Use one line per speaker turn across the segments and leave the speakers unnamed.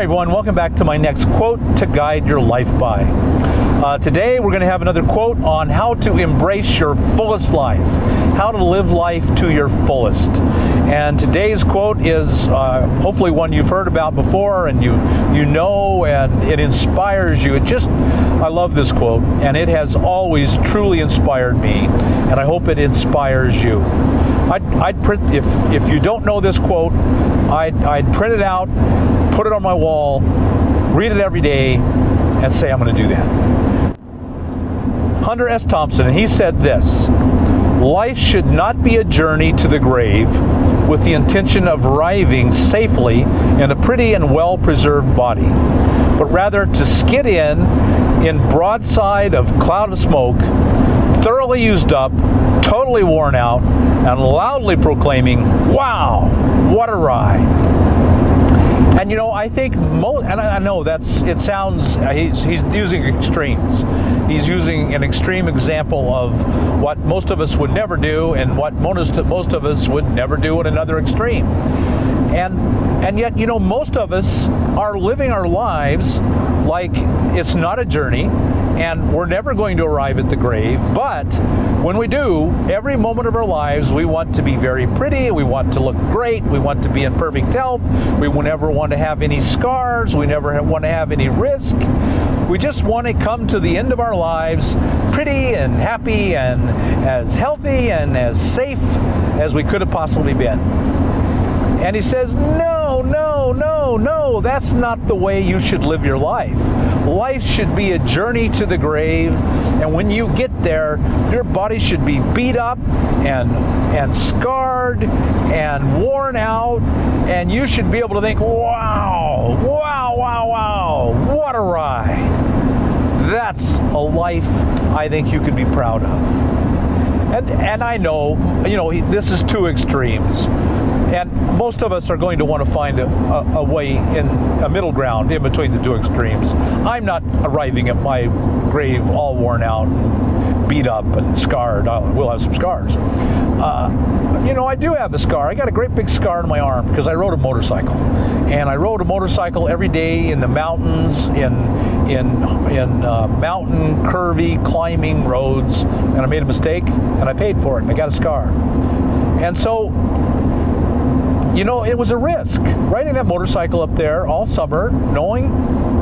right, everyone, welcome back to my next quote to guide your life by. Uh, today, we're going to have another quote on how to embrace your fullest life, how to live life to your fullest. And today's quote is uh, hopefully one you've heard about before and you you know, and it inspires you. It just, I love this quote, and it has always truly inspired me, and I hope it inspires you. I'd, I'd print if if you don't know this quote, I'd, I'd print it out put it on my wall, read it every day, and say, I'm going to do that. Hunter S. Thompson, and he said this Life should not be a journey to the grave with the intention of arriving safely in a pretty and well preserved body, but rather to skid in in broadside of cloud of smoke, thoroughly used up, totally worn out, and loudly proclaiming, Wow, a ride! And you know, I think most, and I know that's it sounds he's he's using extremes. He's using an extreme example of what most of us would never do, and what most most of us would never do at another extreme. And and yet, you know, most of us are living our lives like it's not a journey and we're never going to arrive at the grave. But when we do, every moment of our lives, we want to be very pretty, we want to look great, we want to be in perfect health, we never want to have any scars, we never want to have any risk. We just want to come to the end of our lives pretty and happy and as healthy and as safe as we could have possibly been. And he says, No, no, no, no, that's not the way you should live your life. Life should be a journey to the grave, and when you get there, your body should be beat up and and scarred and worn out, and you should be able to think, Wow, wow, wow, wow, what a ride. That's a life I think you could be proud of. And, and I know, you know, this is two extremes and most of us are going to want to find a, a, a, way in a middle ground in between the two extremes. I'm not arriving at my grave all worn out, beat up, and scarred. I will have some scars. Uh, you know, I do have the scar. I got a great big scar on my arm because I rode a motorcycle, and I rode a motorcycle every day in the mountains, in in in uh, mountain curvy climbing roads, and I made a mistake, and I paid for it, and I got a scar. And so you know, it was a risk. Riding that motorcycle up there all summer, knowing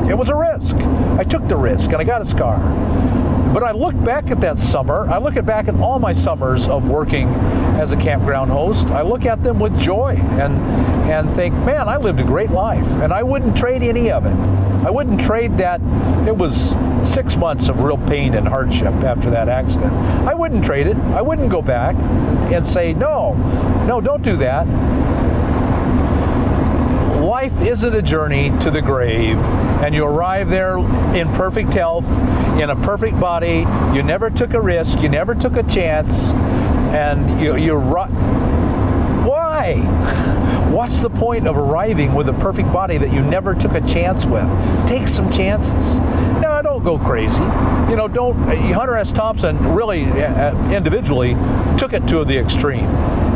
it was a risk. I took the risk and I got a scar. But I look back at that summer, I look at back at all my summers of working as a campground host, I look at them with joy and and think, man, I lived a great life and I wouldn't trade any of it. I wouldn't trade that it was six months of real pain and hardship after that accident. I wouldn't trade it. I wouldn't go back and say, no, no, don't do that life isn't a journey to the grave, and you arrive there in perfect health, in a perfect body. You never took a risk, you never took a chance, and you, you're why? What's the point of arriving with a perfect body that you never took a chance with? Take some chances. No, don't go crazy. You know, don't. Hunter S. Thompson really, uh, individually, took it to the extreme,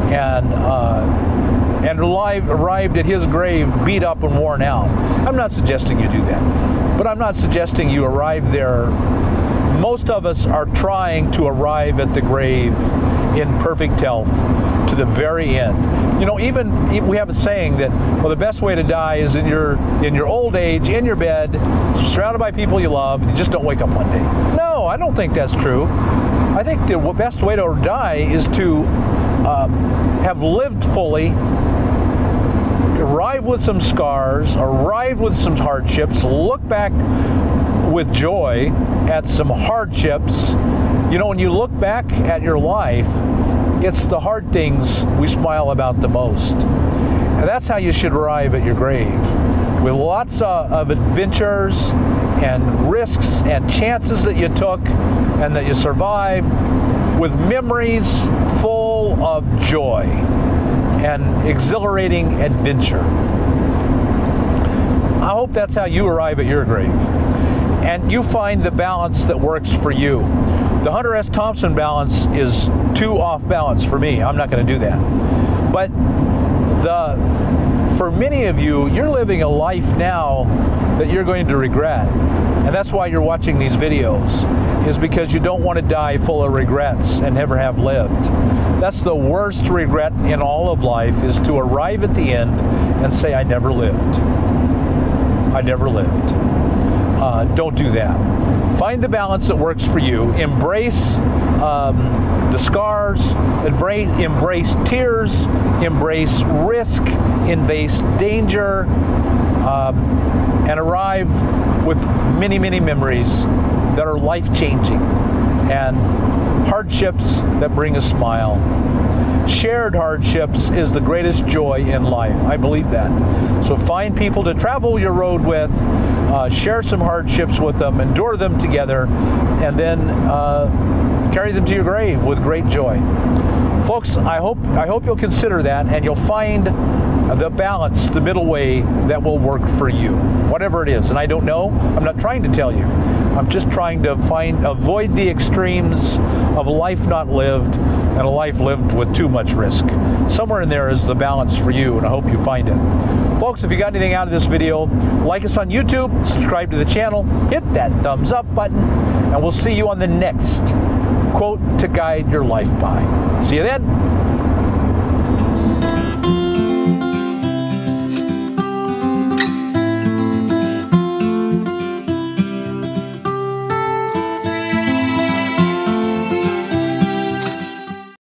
and. Uh, and arrived at his grave beat up and worn out. I'm not suggesting you do that, but I'm not suggesting you arrive there. Most of us are trying to arrive at the grave in perfect health to the very end. You know, even we have a saying that well, the best way to die is in your in your old age, in your bed, surrounded by people you love, and you just don't wake up one day. No, I don't think that's true. I think the best way to die is to um, have lived fully, arrive with some scars, arrive with some hardships, look back with joy at some hardships. You know, when you look back at your life, it's the hard things we smile about the most. And that's how you should arrive at your grave with lots of, adventures and risks and chances that you took and that you survived, with memories full of joy and exhilarating adventure. I hope that's how you arrive at your grave. And you find the balance that works for you. The Hunter S. Thompson balance is too off balance for me. I'm not going to do that. But the for many of you, you're living a life now that you're going to regret. And that's why you're watching these videos, is because you don't want to die full of regrets and never have lived. That's the worst regret in all of life is to arrive at the end and say, I never lived. I never lived. Uh, don't do that. Find the balance that works for you. Embrace um, the scars, embrace, embrace tears, embrace risk, embrace danger, um, and arrive with many, many memories that are life changing and hardships that bring a smile. Shared hardships is the greatest joy in life. I believe that. So find people to travel your road with, uh, share some hardships with them, endure them together, and then uh, carry them to your grave with great joy. Folks, I hope I hope you'll consider that and you'll find the balance, the middle way that will work for you, whatever it is. And I don't know. I'm not trying to tell you. I'm just trying to find avoid the extremes of a life not lived and a life lived with too much risk. Somewhere in there is the balance for you, and I hope you find it. Folks, if you got anything out of this video, like us on YouTube, subscribe to the channel, hit that thumbs up button, and we'll see you on the next quote to guide your life by. See you then.